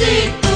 Music